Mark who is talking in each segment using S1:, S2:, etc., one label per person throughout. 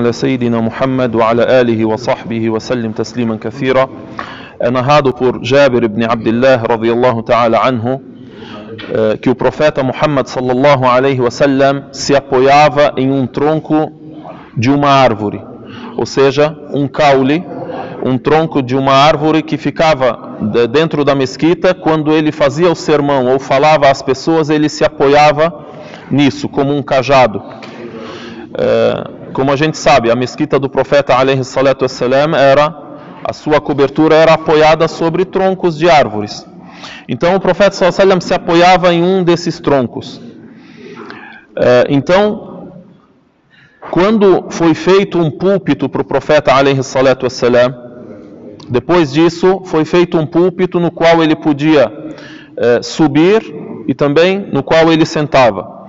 S1: على سيدنا محمد وعلى آله وصحبه وسلم تسليما كثيرا é narrado por Jabir ibn Abdullah radiyallahu ta'ala anhu que o profeta Muhammad sallallahu alaihi wasallam se apoiava em um tronco de uma árvore, ou seja, um caule, um tronco de uma árvore que ficava dentro da mesquita, quando ele fazia o sermão ou falava às pessoas, ele se apoiava nisso, como um cajado. como a gente sabe, a mesquita do profeta alaihi salatu wassalam era a sua cobertura era apoiada sobre troncos de árvores. Então o profeta sallam se apoiava em um desses troncos. Então, quando foi feito um púlpito para o profeta alaihi salatu wassalam, depois disso foi feito um púlpito no qual ele podia subir e também no qual ele sentava.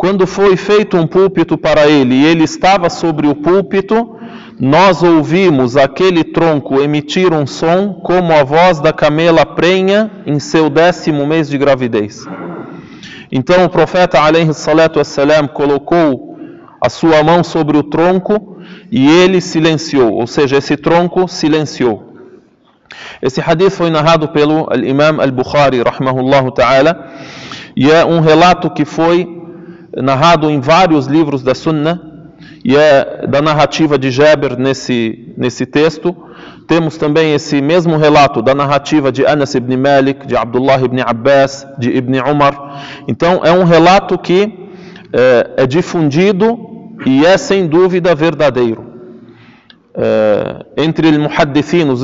S1: Quando foi feito um púlpito para ele e ele estava sobre o púlpito, nós ouvimos aquele tronco emitir um som como a voz da camela prenha em seu décimo mês de gravidez. Então o profeta alaihi salatu wassalam colocou a sua mão sobre o tronco e ele silenciou, ou seja, esse tronco silenciou. Esse hadith foi narrado pelo Imam al-Bukhari, rahmahullah ta'ala, e é um relato que foi narrado em vários livros da Sunnah, e é da narrativa de Jabir nesse, nesse texto. Temos também esse mesmo relato da narrativa de Anas ibn Malik, de Abdullah ibn Abbas, de Ibn Umar. Então é um relato que é, é difundido e é sem dúvida verdadeiro. É, entre os muhaddithin, os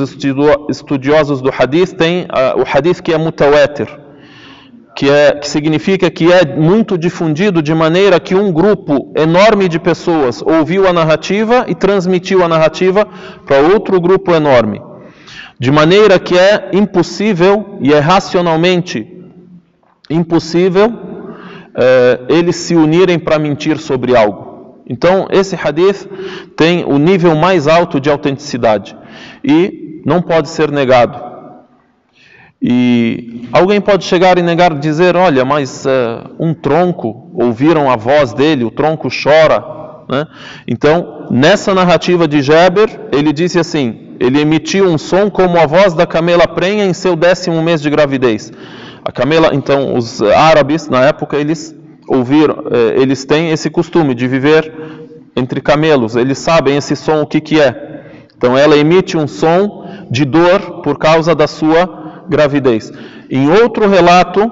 S1: estudiosos do hadith, tem uh, o hadith que é mutawatir que, é, que significa que é muito difundido de maneira que um grupo enorme de pessoas ouviu a narrativa e transmitiu a narrativa para outro grupo enorme. De maneira que é impossível e é racionalmente impossível é, eles se unirem para mentir sobre algo. Então, esse hadith tem o nível mais alto de autenticidade e não pode ser negado. E alguém pode chegar e negar, dizer: olha, mas uh, um tronco, ouviram a voz dele, o tronco chora. Né? Então, nessa narrativa de Jeber, ele disse assim: ele emitiu um som como a voz da camela prenha em seu décimo mês de gravidez. A camela, então, os árabes na época eles ouviram, eh, eles têm esse costume de viver entre camelos. Eles sabem esse som o que que é. Então, ela emite um som de dor por causa da sua gravidez. Em outro relato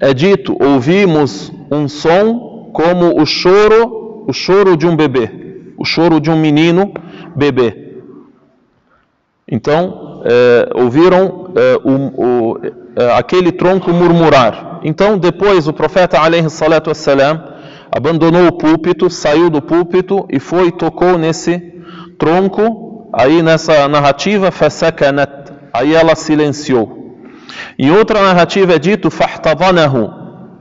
S1: é dito: ouvimos um som como o choro, o choro de um bebê, o choro de um menino bebê. Então é, ouviram é, o, o, é, aquele tronco murmurar. Então depois o profeta alaihi salatu wassalam, abandonou o púlpito, saiu do púlpito e foi tocou nesse tronco. Aí nessa narrativa, fasakanat Aí ela silenciou. Em outra narrativa é dito fahtadanahu.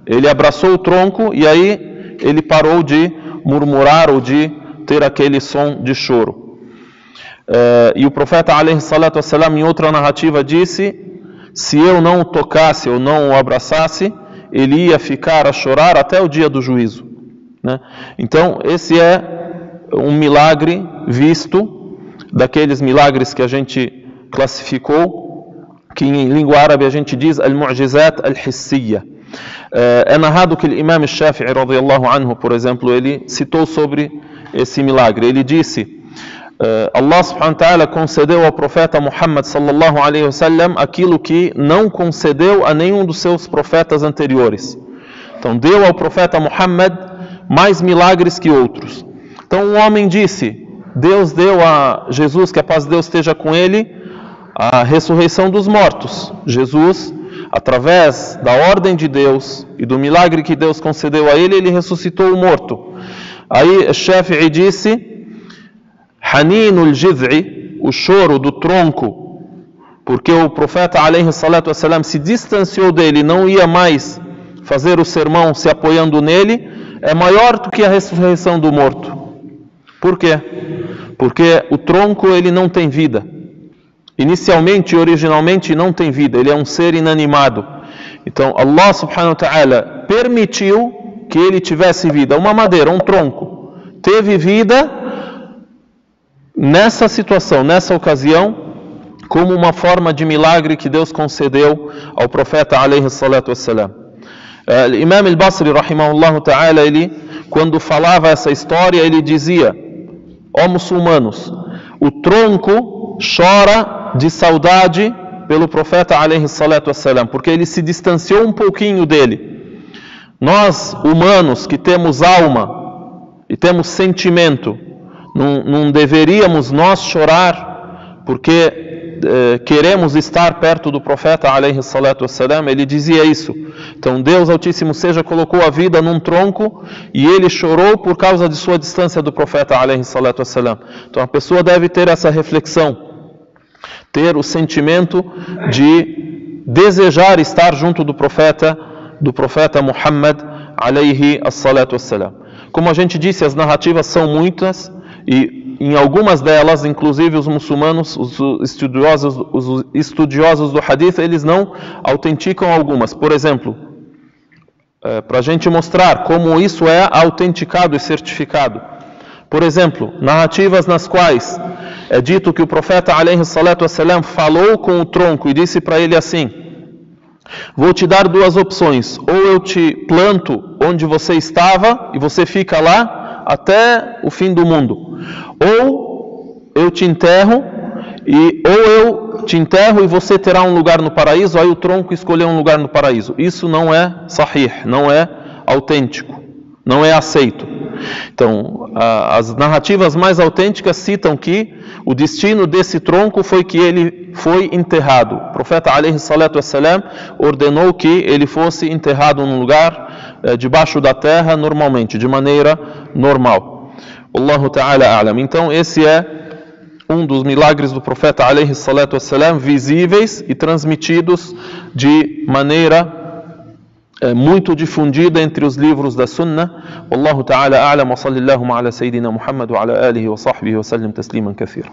S1: Ele abraçou o tronco e aí ele parou de murmurar ou de ter aquele som de choro. Uh, e o profeta alaihi salatu em outra narrativa disse: se eu não o tocasse ou não o abraçasse, ele ia ficar a chorar até o dia do juízo. Né? Então, esse é um milagre visto, daqueles milagres que a gente classificou, que em língua árabe a gente diz al-mu'jizat al-hissiyya. É narrado que o Imam Shafi'i, radiyallahu anhu, por exemplo, ele citou sobre esse milagre. Ele disse: Allah subhanahu wa ta'ala concedeu ao profeta Muhammad sallallahu alaihi wasallam aquilo que não concedeu a nenhum dos seus profetas anteriores. Então deu ao profeta Muhammad mais milagres que outros. Então um homem disse: Deus deu a Jesus, que a paz de Deus esteja com ele, a ressurreição dos mortos. Jesus, através da ordem de Deus e do milagre que Deus concedeu a ele, ele ressuscitou o morto. Aí Shafi'i disse: Haninul jiz'i, o choro do tronco, porque o profeta alaihi salatu se distanciou dele, não ia mais fazer o sermão se apoiando nele, é maior do que a ressurreição do morto. Por quê? Porque o tronco ele não tem vida inicialmente originalmente não tem vida, ele é um ser inanimado. Então Allah subhanahu wa ta'ala permitiu que ele tivesse vida, uma madeira, um tronco, teve vida nessa situação, nessa ocasião, como uma forma de milagre que Deus concedeu ao profeta alaihi salatu wassalam. Uh, Imam al-Basri, rahimahullah ta'ala, ele, quando falava essa história, ele dizia, ó muçulmanos, o tronco chora de saudade pelo profeta alaihi salatu wassalam, porque ele se distanciou um pouquinho dele. Nós, humanos, que temos alma e temos sentimento, não, não deveríamos nós chorar porque eh, queremos estar perto do profeta alaihi salatu wassalam, ele dizia isso. Então Deus Altíssimo seja colocou a vida num tronco e ele chorou por causa de sua distância do profeta alaihi salatu wassalam. Então a pessoa deve ter essa reflexão, ter o sentimento de desejar estar junto do profeta, do profeta Muhammad alaihi salatu wassalam. Como a gente disse, as narrativas são muitas e em algumas delas, inclusive os muçulmanos, os estudiosos, os estudiosos do hadith, eles não autenticam algumas. Por exemplo, é, para a gente mostrar como isso é autenticado e certificado. Por exemplo, narrativas nas quais é dito que o profeta alaihi falou com o tronco e disse para ele assim: Vou te dar duas opções, ou eu te planto onde você estava e você fica lá até o fim do mundo, ou eu te enterro e ou eu te enterro e você terá um lugar no paraíso, aí o tronco escolheu um lugar no paraíso. Isso não é sahih, não é autêntico, não é aceito. Então, as narrativas mais autênticas citam que o destino desse tronco foi que ele foi enterrado. O profeta alaihi salatu wassalam ordenou que ele fosse enterrado num lugar eh, debaixo da terra normalmente, de maneira normal. Allahu Ta'ala a'lam. Então, esse é um dos milagres do profeta alaihi salatu wassalam, visíveis e transmitidos de maneira muito difundida entre os livros da Sunnah. Allahu Ta'ala a'lam wa sallallahu ala sayyidina Muhammad wa ala alihi wa sahbihi wa sallam tasliman kathira.